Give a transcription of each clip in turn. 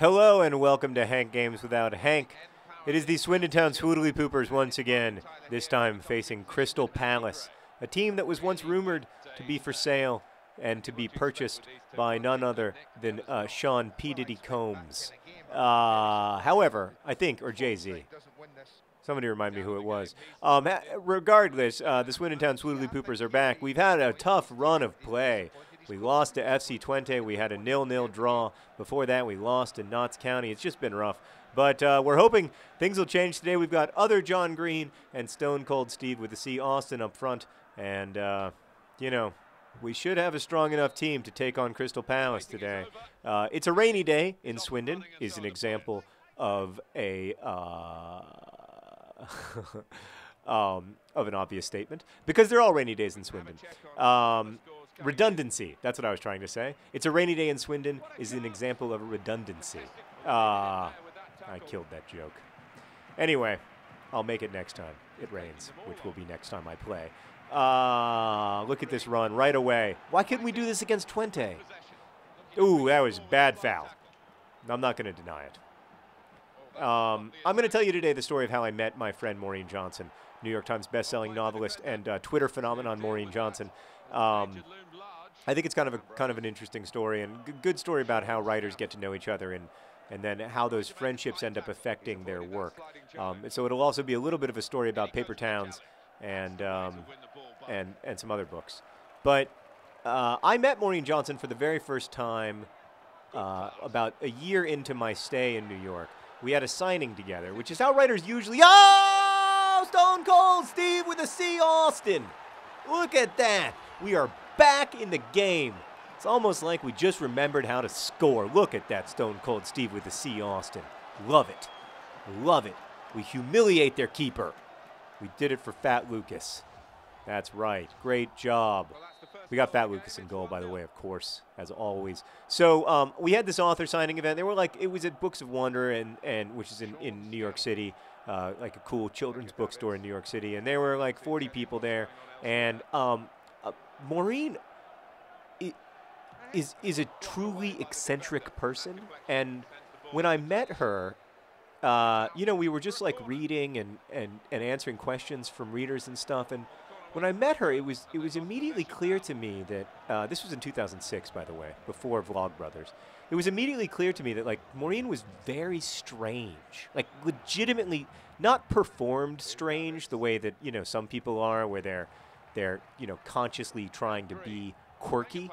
Hello and welcome to Hank Games Without Hank. It is the Swindon Town Swoodly Poopers once again, this time facing Crystal Palace, a team that was once rumored to be for sale and to be purchased by none other than uh, Sean P. Diddy Combs. Uh, however, I think, or Jay Z. Somebody remind me who it was. Um, regardless, uh, the Swindon Town Swoodly Poopers are back. We've had a tough run of play. We lost to FC Twente. We had a nil-nil draw. Before that, we lost to Notts County. It's just been rough. But uh, we're hoping things will change today. We've got other John Green and Stone Cold Steve with the C. Austin up front. And, uh, you know, we should have a strong enough team to take on Crystal Palace today. Uh, it's a rainy day in Swindon, is an example of a. Uh, um, of an obvious statement because they're all rainy days in Swindon. Um, redundancy. That's what I was trying to say. It's a rainy day in Swindon is an example of redundancy. Uh, I killed that joke. Anyway, I'll make it next time. It rains, which will be next time I play. Uh, look at this run right away. Why couldn't we do this against Twente? Ooh, that was bad foul. I'm not going to deny it. Um, I'm going to tell you today the story of how I met my friend Maureen Johnson, New York Times bestselling novelist and uh, Twitter phenomenon Maureen Johnson. Um, I think it's kind of a kind of an interesting story and good story about how writers get to know each other and and then how those friendships end up affecting their work. Um, so it'll also be a little bit of a story about paper towns and um, and and some other books. But uh, I met Maureen Johnson for the very first time uh, about a year into my stay in New York. We had a signing together, which is how writers usually. Oh, Stone Cold Steve with a C. Austin. Look at that. We are back in the game. It's almost like we just remembered how to score. Look at that Stone Cold Steve with the C. Austin. Love it. Love it. We humiliate their keeper. We did it for Fat Lucas. That's right. Great job. We got Fat Lucas in goal, by the way, of course, as always. So um, we had this author signing event. They were like, it was at Books of Wonder, and, and which is in, in New York City, uh, like a cool children's bookstore in New York City. And there were like 40 people there. And um, uh, Maureen is, is a truly eccentric person. And when I met her, uh, you know, we were just like reading and, and, and answering questions from readers and stuff. And when I met her, it was it was immediately clear to me that uh, this was in 2006, by the way, before Vlogbrothers. It was immediately clear to me that like Maureen was very strange, like legitimately not performed strange the way that you know some people are, where they're they're you know consciously trying to be quirky.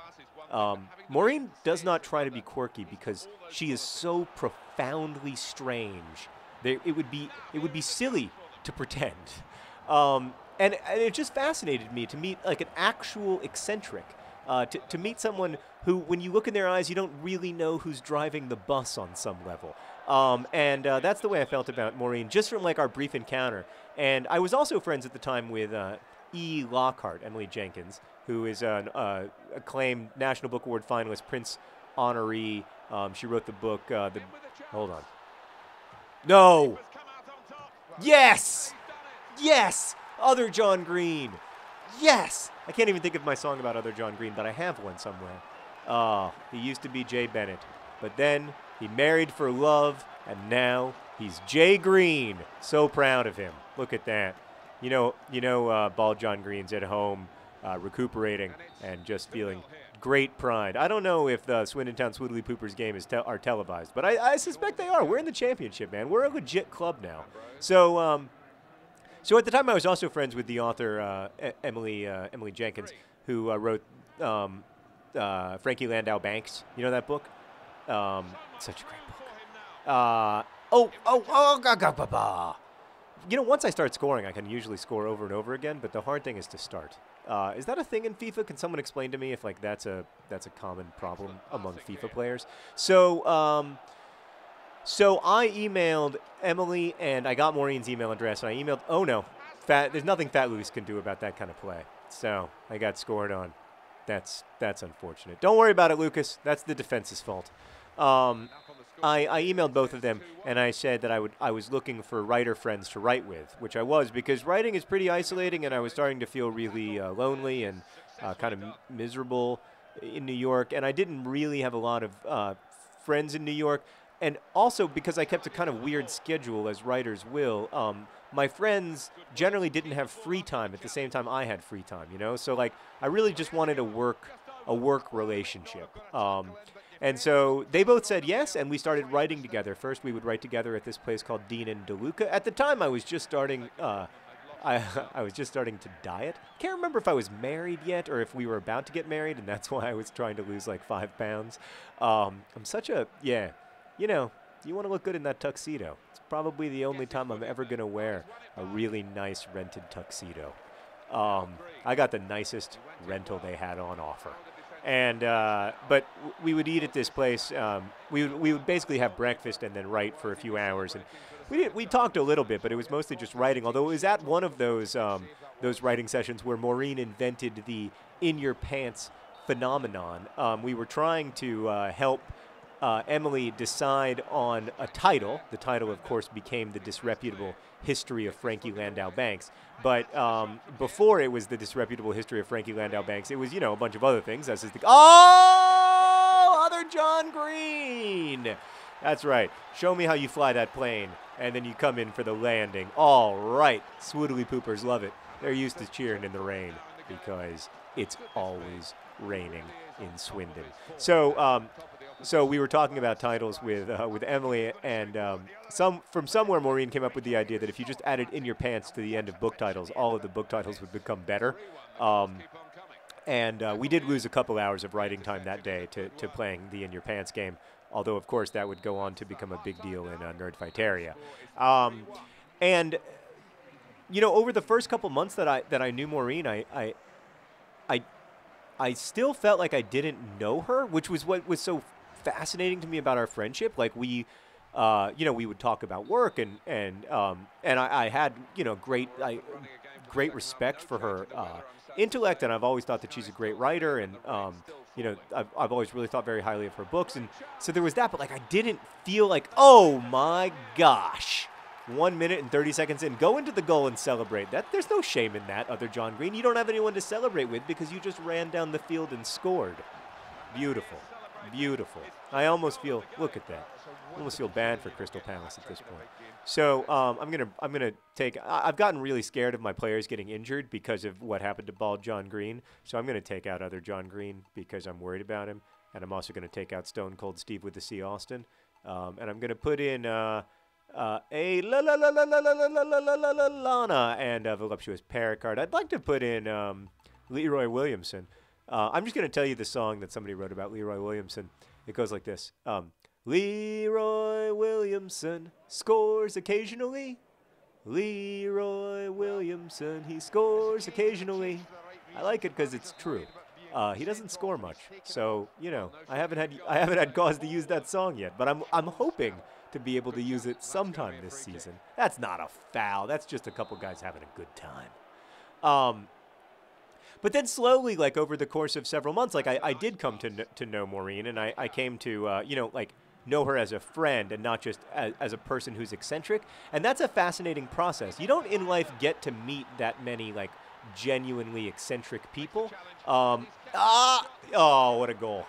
Um, Maureen does not try to be quirky because she is so profoundly strange. There, it would be it would be silly to pretend. Um, and, and it just fascinated me to meet like an actual eccentric. Uh, to, to meet someone who, when you look in their eyes, you don't really know who's driving the bus on some level. Um, and uh, that's the way I felt about Maureen, just from like our brief encounter. And I was also friends at the time with uh, E. Lockhart, Emily Jenkins, who is an uh, acclaimed National Book Award finalist, Printz honoree. Um, she wrote the book. Uh, the hold on. No. Yes. Yes. Other John Green. Yes. I can't even think of my song about other John Green, but I have one somewhere. Ah, he used to be Jay Bennett, but then he married for love, and now he's Jay Green. So proud of him. Look at that. You know, you know, uh, Bald John Green's at home, uh, recuperating and just feeling great pride. I don't know if the Swindon Town Swoodly Poopers game is te- are televised, but I, I suspect they are. We're in the championship, man. We're a legit club now. So, um, so at the time, I was also friends with the author uh, Emily uh, Emily Jenkins, who uh, wrote um, uh, Frankie Landau Banks. You know that book? Um, such a great book. Uh, oh, oh, oh, ga, ga, ba, ba. You know, once I start scoring, I can usually score over and over again. But the hard thing is to start. Uh, is that a thing in FIFA? Can someone explain to me if like that's a that's a common problem among FIFA players? So. Um, so I emailed Emily and I got Maureen's email address and I emailed. Oh no, Fat. There's nothing Fat Louis can do about that kind of play. So I got scored on. That's that's unfortunate. Don't worry about it, Lucas. That's the defense's fault. Um, I, I emailed both of them and I said that I would I was looking for writer friends to write with, which I was because writing is pretty isolating and I was starting to feel really uh, lonely and uh, kind of m- miserable in New York, and I didn't really have a lot of uh, friends in New York. and also because I kept a kind of weird schedule, as writers will. Um, my friends generally didn't have free time at the same time I had free time, you know. So like, I really just wanted a work, a work relationship. Um, and so they both said yes, and we started writing together. First, we would write together at this place called Dean and DeLuca. At the time, I was just starting. Uh, I, I was just starting to diet. Can't remember if I was married yet or if we were about to get married, and that's why I was trying to lose like five pounds. Um, I'm such a yeah, you know, you want to look good in that tuxedo. It's probably the only time I'm ever gonna wear a really nice rented tuxedo. Um, I got the nicest rental they had on offer and uh, but we would eat at this place. Um, we would, we would basically have breakfast and then write for a few hours, and we did, we talked a little bit, but it was mostly just writing. Although it was at one of those um, those writing sessions where Maureen invented the in your pants phenomenon. Um, we were trying to uh, help. Uh, Emily decide on a title. The title, of course, became The Disreputable History of Frankie Landau Banks. But um, before it was the disreputable history of Frankie Landau Banks, it was you know a bunch of other things. As is the oh, other John Green. That's right. Show me how you fly that plane, and then you come in for the landing. All right, Swoodly poopers love it. They're used to cheering in the rain because it's always raining in Swindon. So um, so we were talking about titles with uh, with Emily, and um, some from somewhere Maureen came up with the idea that if you just added "in your pants" to the end of book titles, all of the book titles would become better. Um, and uh, we did lose a couple hours of writing time that day to, to playing the "in your pants" game. Although, of course, that would go on to become a big deal in uh, Nerdfighteria. Um, and you know, over the first couple months that I that I knew Maureen, I, I I I still felt like I didn't know her, which was what was so fascinating to me about our friendship. Like we, uh, you know, we would talk about work and and um, and I, I, had you know great I, great respect for her uh, intellect, and I've always thought that she's a great writer, and um, you know, I've, I've always really thought very highly of her books, and so there was that. But like, I didn't feel like, oh my gosh. One minute and 30 seconds in, go into the goal and celebrate. That there's no shame in that, other John Green. You don't have anyone to celebrate with because you just ran down the field and scored. Beautiful. Beautiful. I almost feel. Look at that. I almost feel bad for Crystal Palace at this point. So um, I'm gonna I'm gonna take. I, have gotten really scared of my players getting injured because of what happened to Bald John Green. So I'm gonna take out other John Green because I'm worried about him, and I'm also gonna take out Stone Cold Steve with the C Austin, um, and I'm gonna put in. Uh, uh, a la la la la la la la la la la la Lana and a voluptuous Pericard. I'd like to put in um, Leroy Williamson. Uh, I'm just going to tell you the song that somebody wrote about Leroy Williamson. It goes like this um, Leroy Williamson scores occasionally. Leroy Williamson, he scores occasionally. I like it because it's true. Uh, he doesn't score much, so you know I haven't had I haven't had cause to use that song yet. But I'm I'm hoping to be able to use it sometime this season. That's not a foul. That's just a couple guys having a good time. Um, but then slowly, like over the course of several months, like I, I did come to, kn- to know Maureen, and I, I came to, uh, you know, like know her as a friend and not just as, as, a person who's eccentric. And that's a fascinating process. You don't in life get to meet that many like genuinely eccentric people. Um, ah, oh, what a goal!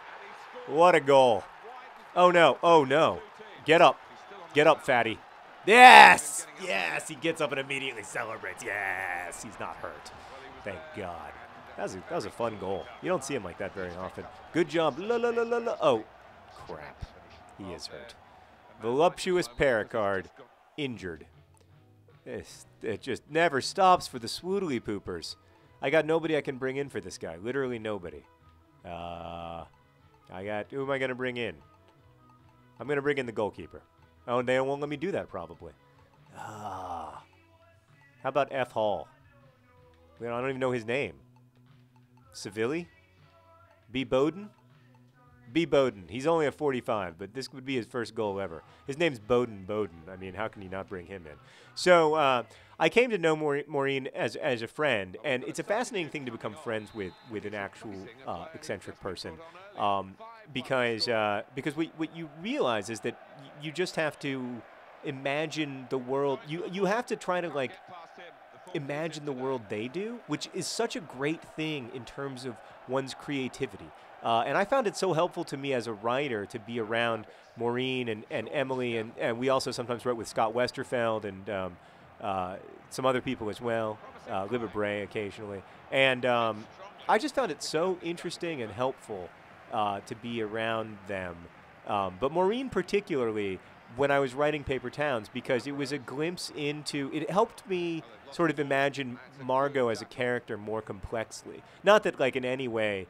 What a goal! Oh no! Oh no! Get up! Get up, fatty! Yes! Yes! He gets up and immediately celebrates. Yes! He's not hurt. Thank God. That was, a, that was a fun goal. You don't see him like that very often. Good job. La, la, la, la, la. Oh, crap. He is hurt. Voluptuous Paracard, injured. It's, it just never stops for the Swoodly Poopers. I got nobody I can bring in for this guy. Literally nobody. Uh, I got. Who am I going to bring in? I'm going to bring in the goalkeeper. Oh, they won't let me do that probably. Ah. How about F. Hall? I don't even know his name. Sevilli? B. Bowden? B. Bowden. He's only a 45, but this would be his first goal ever. His name's Bowden Bowden. I mean, how can you not bring him in? So uh, I came to know Maureen as, as a friend, and it's a fascinating thing to become friends with with an actual uh, eccentric person, um, because uh, because what, what you realize is that you just have to imagine the world. You you have to try to like imagine the world they do, which is such a great thing in terms of one's creativity. Uh, and I found it so helpful to me as a writer to be around Maureen and, and Emily, and, and we also sometimes wrote with Scott Westerfeld and um, uh, some other people as well, uh, Libba Bray occasionally. And um, I just found it so interesting and helpful uh, to be around them. Um, but Maureen, particularly, when I was writing Paper Towns, because it was a glimpse into, it helped me sort of imagine Margot as a character more complexly. Not that, like, in any way,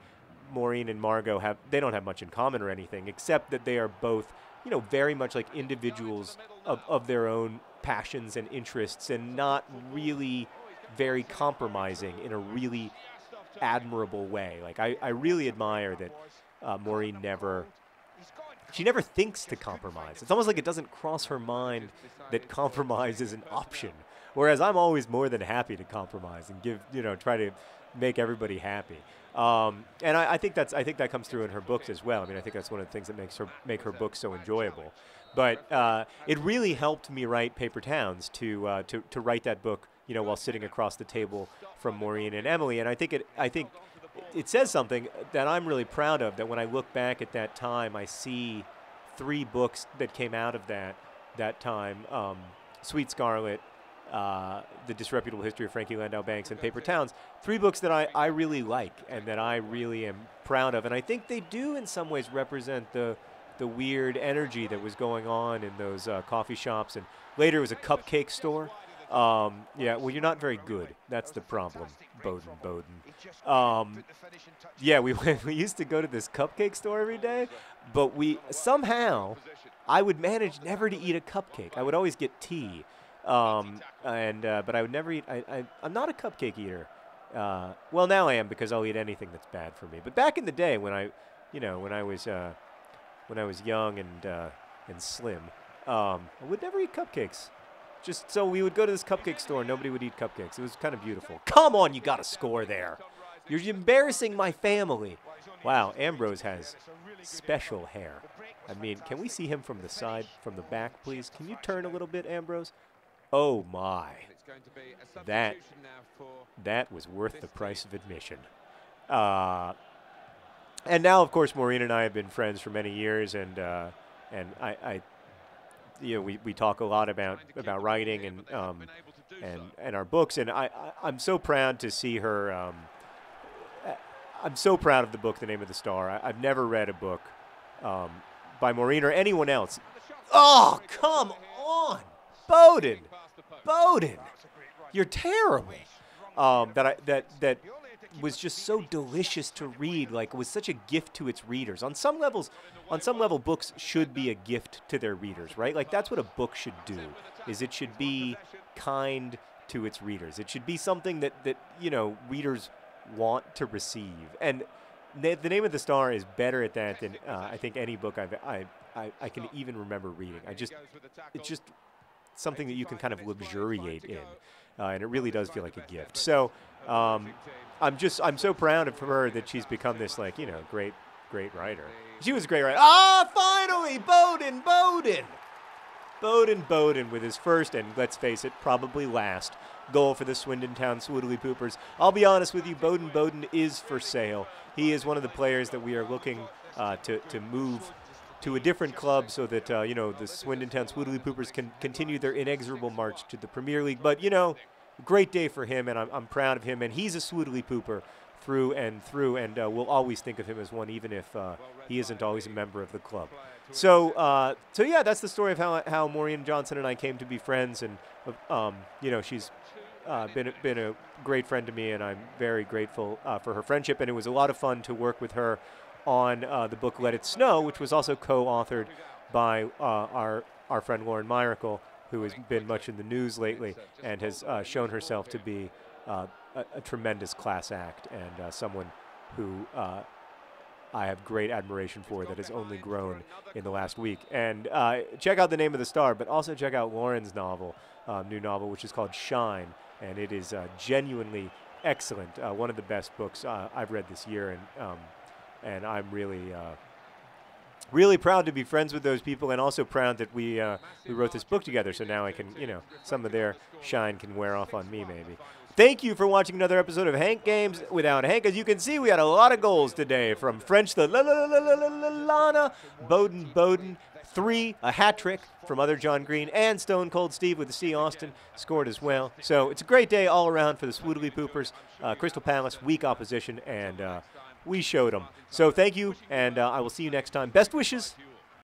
Maureen and Margot have, they don't have much in common or anything, except that they are both, you know, very much like individuals of, of their own passions and interests and not really very compromising in a really admirable way. Like, I, I really admire that uh, Maureen never she never thinks to compromise. It's almost like it doesn't cross her mind that compromise is an option. Whereas I'm always more than happy to compromise and give, you know, try to make everybody happy. Um, and I, I, think that's I think that comes through in her books as well. I mean, I think that's one of the things that makes her make her books so enjoyable. But uh, it really helped me write Paper Towns to, uh, to to write that book, you know, while sitting across the table from Maureen and Emily. And I think it I think it says something that I'm really proud of. That when I look back at that time, I see three books that came out of that that time: um, Suite Scarlett, uh, The Disreputable History of Frankie Landau Banks, and Paper Towns. Three books that I, I really like and that I really am proud of. And I think they do, in some ways, represent the the weird energy that was going on in those uh, coffee shops. And later, it was a cupcake store. Um, yeah, well, you're not very good. That's the problem, Bowden. Bowden. Um, yeah, we we used to go to this cupcake store every day, but we somehow I would manage never to eat a cupcake. I would always get tea, um, and uh, but I would never eat. I, I I'm not a cupcake eater. Uh, well, now I am because I'll eat anything that's bad for me. But back in the day when I, you know, when I was uh, when I was young and uh, and slim, um, I would never eat cupcakes. Just so we would go to this cupcake store, nobody would eat cupcakes. It was kind of beautiful. Come on, you got a score there. You're embarrassing my family. Wow, Ambrose has special hair. I mean, can we see him from the side, from the back, please? Can you turn a little bit, Ambrose? Oh my. That that was worth the price of admission. Uh, and now, of course, Maureen and I have been friends for many years, and uh, and I, I you know, we, we talk a lot about about writing and um, and and our books, and I, I am so proud to see her. Um, I'm so proud of the book, The Name of the Star. I, have never read a book um, by Maureen or anyone else. Oh, come on, Bowden, Bowden, you're terrible. Um, that I that that was just so delicious to read. Like it was such a gift to its readers. On some levels, on some level, books should be a gift to their readers, right? Like that's what a book should do. Is it should be kind to its readers. It should be something that that you know readers want to receive. And the name of the star is better at that than uh, I think any book I've I, I I can even remember reading. I just it's just something that you can kind of luxuriate in, uh, and it really does feel like a gift. So. Um, I'm just I'm so proud of her that she's become this like you know great great writer. She was a great writer. Ah, finally, Bowden, Bowden, Bowden, Bowden with his first and let's face it, probably last goal for the Swindon Town Swoodly Poopers. I'll be honest with you, Bowden Bowden is for sale. He is one of the players that we are looking uh, to to move to a different club so that uh, you know the Swindon Town Swoodly Poopers can continue their inexorable march to the Premier League. But you know great day for him, and I'm, I'm proud of him. And he's a Swoodly pooper through and through, and uh, we'll always think of him as one, even if uh, he isn't always a member of the club. So, uh, so yeah, that's the story of how how Maureen Johnson and I came to be friends, and um, you know, she's uh, been been a great friend to me, and I'm very grateful uh, for her friendship. And it was a lot of fun to work with her on uh, the book Let It Snow, which was also co-authored by our our friend Lauren Myracle who has been much in the news lately and has uh, shown herself to be uh, a, a, tremendous class act and uh, someone who uh, I have great admiration for that has only grown in the last week. And uh, check out the name of the star, but also check out Lauren's novel, um, new novel, which is called Shine, and it is uh, genuinely excellent. one of the best books I've read this year, and um, and I'm really really proud to be friends with those people and also proud that we uh, we wrote this book together so now I can you know some of their shine can wear off on me maybe Thank you for watching another episode of Hank Games without Hank. As you can see, we had a lot of goals today from French the La La La La La La Lana, Bowden Bowden, three, a hat trick from other John Green, and Stone Cold Steve with the C. Austin scored as well. So it's a great day all around for the Swoodly Poopers. Uh, Crystal Palace, weak opposition, and uh, we showed them. So thank you, and uh, I will see you next time. Best wishes.